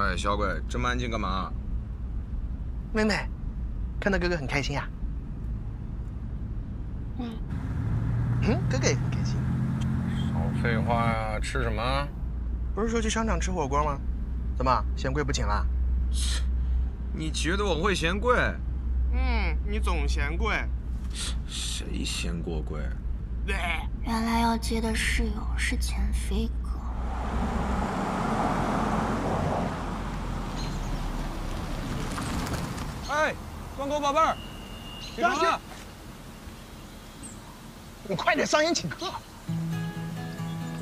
哎，小鬼，这么安静干嘛？妹妹，看到哥哥很开心呀、嗯，嗯，哥哥也很开心。少废话呀！吃什么？不是说去商场吃火锅吗？怎么，嫌贵不请啦？你觉得我会嫌贵？嗯，你总嫌贵。谁嫌过贵？原来要接的室友是钱飞哥。哎，关狗宝贝儿，起床了！你快点上演请客。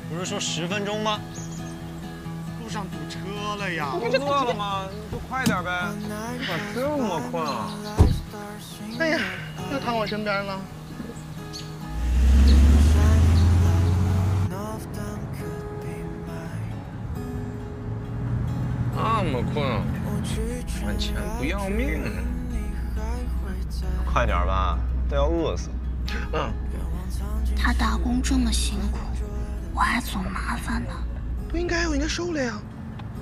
不是说十分钟吗？路上堵车了呀！不饿了吗？你就快点呗！咋这么困啊？哎呀，又躺我身边了。那么困啊？赚钱不要命？快点吧，都要饿死。嗯，他打工这么辛苦，我还总麻烦呢。不应该，我应该瘦了呀。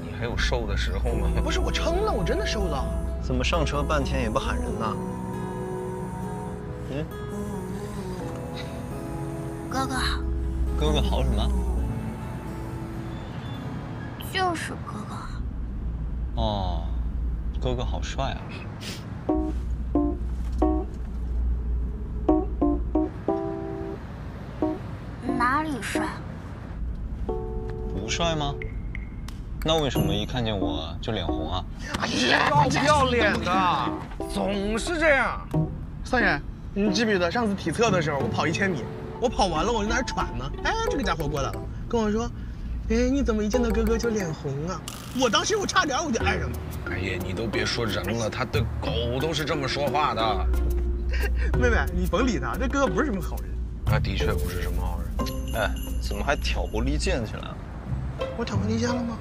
你还有瘦的时候吗？不是我撑了，我真的瘦了。怎么上车半天也不喊人呢？嗯，哥哥好，哥哥好什么？就是哥哥好。哦，哥哥好帅啊！帅？不帅吗？那为什么一看见我就脸红啊？哎呀，要不要脸的？总是这样。少爷，你记不记得上次体测的时候，我跑一千米，我跑完了我就在那喘呢。哎，这个家伙过来了，跟我说，哎，你怎么一见到哥哥就脸红啊？我当时我差点我就爱上了。哎呀，你都别说人了，他对狗都是这么说话的。妹妹，你甭理他，这哥哥不是什么好人。他的确不是什么好人。哎，怎么还挑拨离间起来了？我挑拨离间了吗？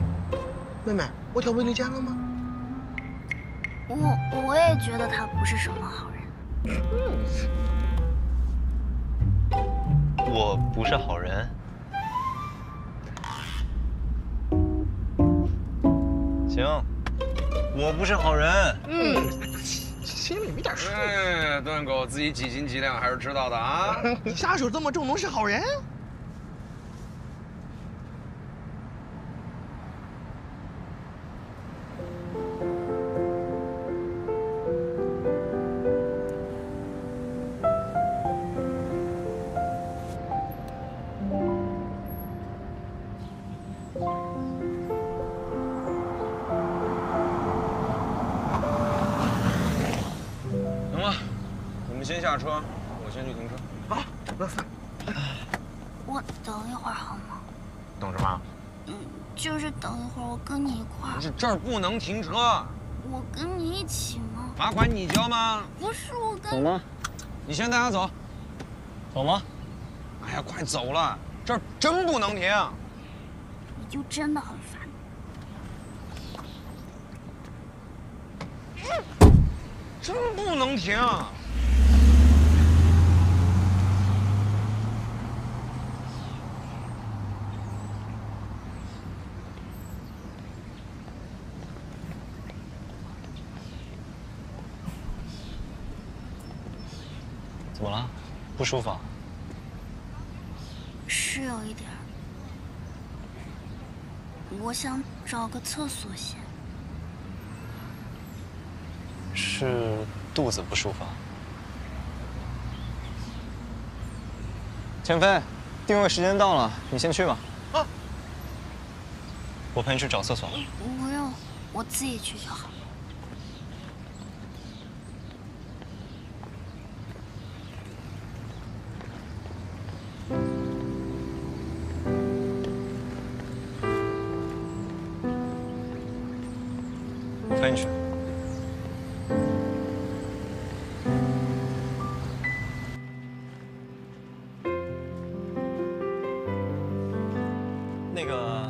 妹妹，我挑拨离间了吗？我我也觉得他不是什么好人。我不是好人。行，我不是好人。嗯，心里没点数。哎，段狗自己几斤几两还是知道的啊。你下手这么重，能是好人？下车，我先去停车。好。我等一会儿好吗？等什么？嗯，就是等一会儿我跟你一块儿。这这儿不能停车，我跟你一起吗？罚款你交吗？不是我跟走吗？你先带他走。走吗？哎呀，快走了，这儿真不能停。你就真的很烦。真不能停！怎么了？不舒服啊？是有一点儿。我想找个厕所先。是肚子不舒服啊？钱飞，定位时间到了，你先去吧。啊。我陪你去找厕所。不用，我自己去就好。我陪你去。那个，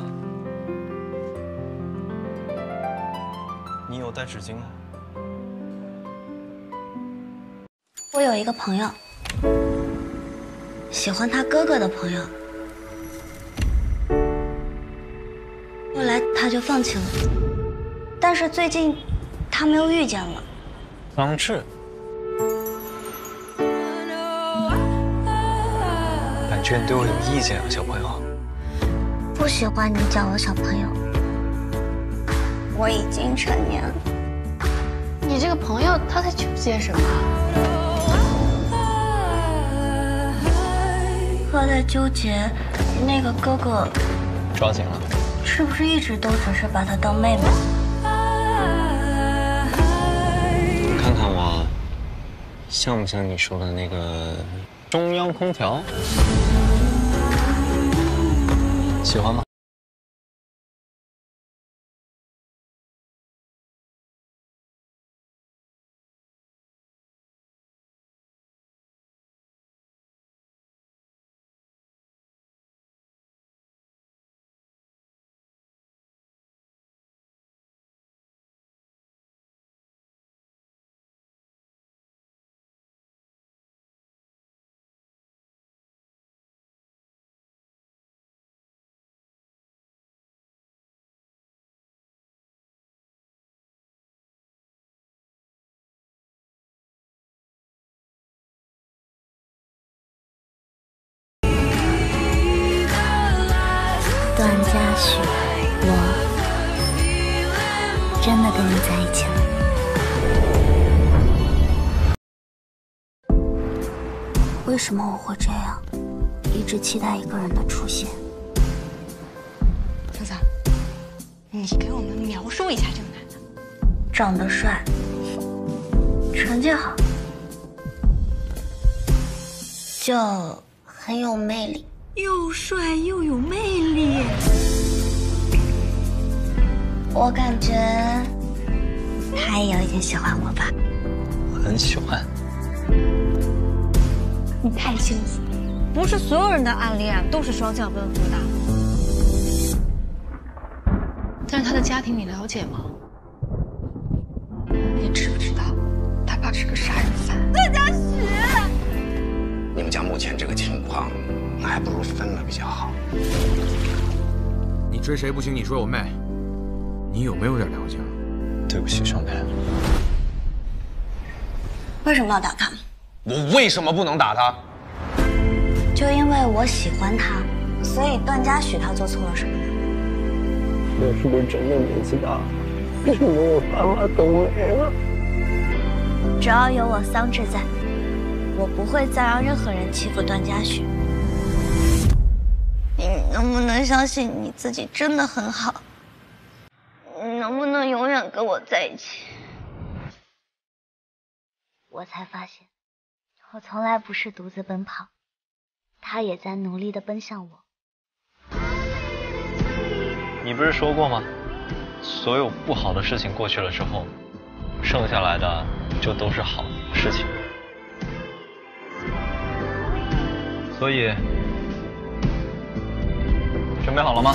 你有带纸巾吗？我有一个朋友，喜欢他哥哥的朋友，后来他就放弃了。但是最近他们又遇见了。方志，感觉你对我有意见啊，小朋友。不喜欢你叫我小朋友。我已经成年了。你这个朋友他在纠结什么？他在纠结那个哥哥抓紧了。是不是一直都只是把他当妹妹？像不像你说的那个中央空调？喜欢吗？许，我真的跟你在一起了。为什么我会这样，一直期待一个人的出现？泽泽，你给我们描述一下这个男的。长得帅，成绩好，就很有魅力。又帅又有魅力，我感觉他也有一点喜欢我吧。很喜欢。你太幸福了。不是所有人的暗恋都是双向奔赴的。但是他的家庭你了解吗？你知不知道，他爸是个杀人犯？段嘉许，你们家目前这个情况，那还不如分了比较好。你追谁不行，你追我妹，你有没有点良心？对不起，兄弟。为什么要打他？我为什么不能打他？就因为我喜欢他，所以段嘉许他做错了什么呢？我是不是真的年纪大？为什么我爸妈都没了？只要有我桑稚在，我不会再让任何人欺负段嘉许。你能不能相信你自己真的很好？你能不能永远跟我在一起？我才发现，我从来不是独自奔跑，他也在努力的奔向我。你不是说过吗？所有不好的事情过去了之后，剩下来的就都是好事情。所以，准备好了吗？